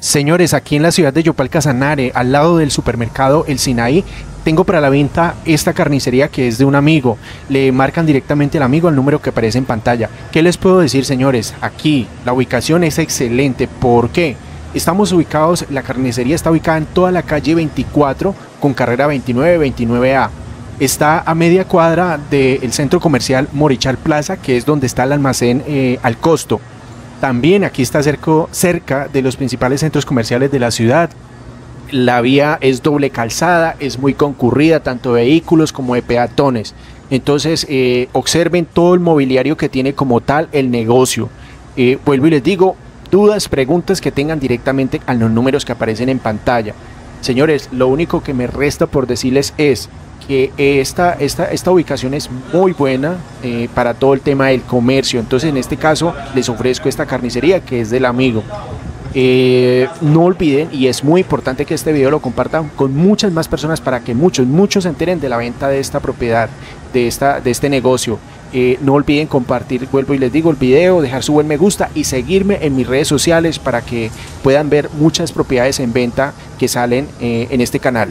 Señores, aquí en la ciudad de Yopal Casanare, al lado del supermercado El Sinaí, tengo para la venta esta carnicería que es de un amigo. Le marcan directamente al amigo el número que aparece en pantalla. ¿Qué les puedo decir, señores? Aquí la ubicación es excelente. ¿Por qué? Estamos ubicados, la carnicería está ubicada en toda la calle 24 con carrera 29-29A. Está a media cuadra del centro comercial Morichal Plaza, que es donde está el almacén eh, al costo. También aquí está cerca, cerca de los principales centros comerciales de la ciudad. La vía es doble calzada, es muy concurrida, tanto de vehículos como de peatones. Entonces, eh, observen todo el mobiliario que tiene como tal el negocio. Eh, vuelvo y les digo, dudas, preguntas que tengan directamente a los números que aparecen en pantalla. Señores, lo único que me resta por decirles es, que esta, esta, esta ubicación es muy buena eh, para todo el tema del comercio. Entonces, en este caso, les ofrezco esta carnicería que es del amigo. Eh, no olviden, y es muy importante que este video lo compartan con muchas más personas para que muchos, muchos se enteren de la venta de esta propiedad, de, esta, de este negocio. Eh, no olviden compartir, vuelvo y les digo, el video, dejar su buen me gusta y seguirme en mis redes sociales para que puedan ver muchas propiedades en venta que salen en este canal.